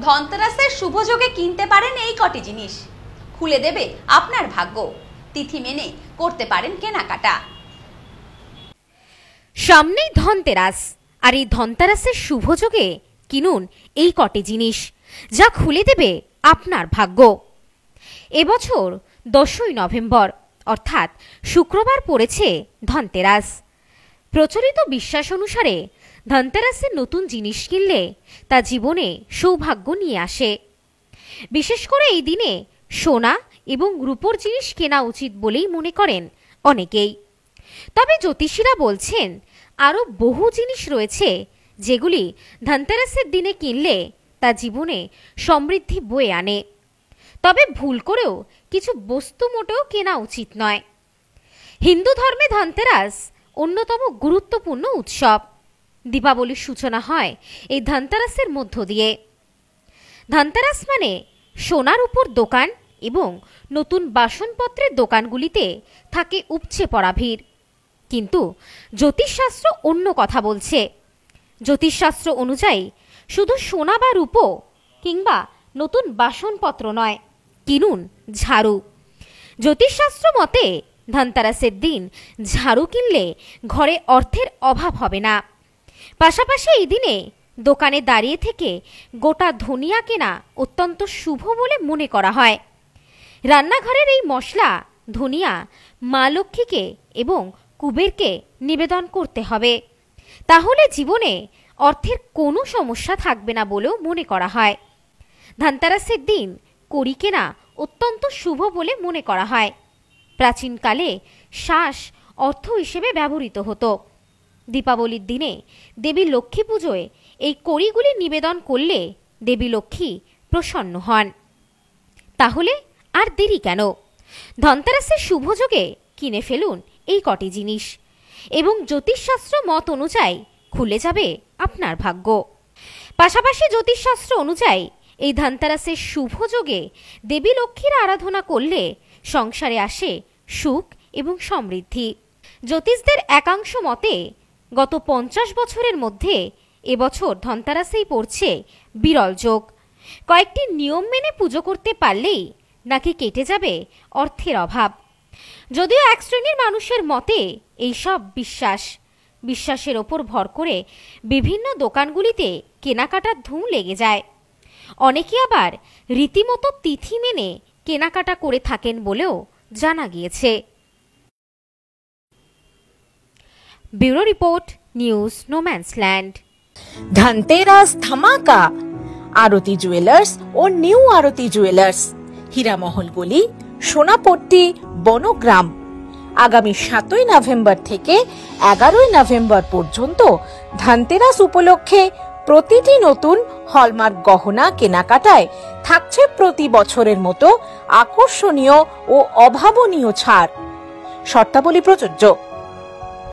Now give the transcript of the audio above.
ধনতেরাসের শুভযোগে কিনতে পারেন এই কটি জিনিস। খুলে দেবে আপনার ভাগ্য। তিথি মেনে করতে পারেন কেনাকাটা। সামনেই ধনতেরাস। আর এই ধনতেরাসের শুভযোগে কিনুন এই কটি জিনিস, যা খুলে দেবে আপনার ভাগ্য। এবছর দশই নভেম্বর, অর্থাৎ শুক্রবার পড়েছে ধনতেরাস। প্রচলিত বিশ্বাস অনুসারে ধনতেরাসের নতুন জিনিস কিনলে তা জীবনে সৌভাগ্য নিয়ে আসে। বিশেষ করে এই দিনে সোনা এবং রূপোর জিনিস কেনা উচিত বলেই মনে করেন অনেকেই। তবে জ্যোতিষীরা বলছেন, আরও বহু জিনিস রয়েছে যেগুলি ধনতেরাসের দিনে কিনলে তা জীবনে সমৃদ্ধি বয়ে আনে। তবে ভুল করেও কিছু বস্তু মোটেও কেনা উচিত নয়। হিন্দু ধর্মে ধনতেরাস অন্যতম গুরুত্বপূর্ণ উৎসব। দীপাবলির সূচনা হয় এই ধনতেরাসের মধ্য দিয়ে। ধনতেরাস মানে সোনার উপর দোকান এবং নতুন বাসনপত্রের দোকানগুলিতে থাকে উপচে পড়া ভিড়। কিন্তু জ্যোতিষশাস্ত্র অন্য কথা বলছে। জ্যোতিষশাস্ত্র অনুযায়ী শুধু সোনা বা রূপো কিংবা নতুন বাসনপত্র নয়, কিনুন ঝাড়ু। জ্যোতিষশাস্ত্র মতে ধনতেরাসের দিন ঝাড়ু কিনলে ঘরে অর্থের অভাব হবে না। পাশাপাশি এই দিনে দোকানে দাঁড়িয়ে থেকে গোটা ধনিয়া কেনা অত্যন্ত শুভ বলে মনে করা হয়। রান্নাঘরের এই মশলা, ধনিয়া, মা লক্ষ্মীকে এবং কুবেরকে নিবেদন করতে হবে। তাহলে জীবনে অর্থের কোনো সমস্যা থাকবে না বলেও মনে করা হয়। ধনতেরাসের দিন করি কেনা অত্যন্ত শুভ বলে মনে করা হয়। প্রাচীনকালে শ্বাস অর্থ হিসেবে ব্যবহৃত হতো। দীপাবলির দিনে দেবী লক্ষ্মী পুজোয় এই কড়িগুলি নিবেদন করলে দেবী লক্ষ্মী প্রসন্ন হন। তাহলে আর দেরি কেন? ধনতেরাসের শুভযোগে কিনে ফেলুন এই কটি জিনিস এবং জ্যোতিষশাস্ত্র মত অনুযায়ী খুলে যাবে আপনার ভাগ্য। পাশাপাশি জ্যোতিষশাস্ত্র অনুযায়ী এই ধনতেরাসের শুভযোগে দেবী লক্ষ্মীর আরাধনা করলে সংসারে আসে সুখ এবং সমৃদ্ধি। জ্যোতিষদের একাংশ মতে গত পঞ্চাশ বছরের মধ্যে এবছর ধনতারাসেই পড়ছে বিরল যোগ। কয়েকটি নিয়ম মেনে পুজো করতে পারলেই নাকি কেটে যাবে অর্থের অভাব। যদিও এক শ্রেণির মানুষের মতে এইসব বিশ্বাস। বিশ্বাসের ওপর ভর করে বিভিন্ন দোকানগুলিতে কেনাকাটার ধুম লেগে যায়। অনেকে আবার রীতিমতো তিথি মেনে কেনাকাটা করে থাকেন বলেও জানা গিয়েছে। Bureau report news no man's land Dhanteras ধামাকা আরতি জুয়েলার্স ও নিউ আরতি জুয়েলার্স হীরামহল গলি সোনাপট্টি বনগ্রাম আগামী সাতই নভেম্বর থেকে এগারোই নভেম্বর পর্যন্ত ধনতেরাস উপলক্ষে প্রতিটি নতুন হলমার্ক গহনা কেনাকাটায় থাকছে প্রতি বছরের মতো আকর্ষণীয় ও অভাবনীয় ছাড় শর্তাবলী প্রযোজ্য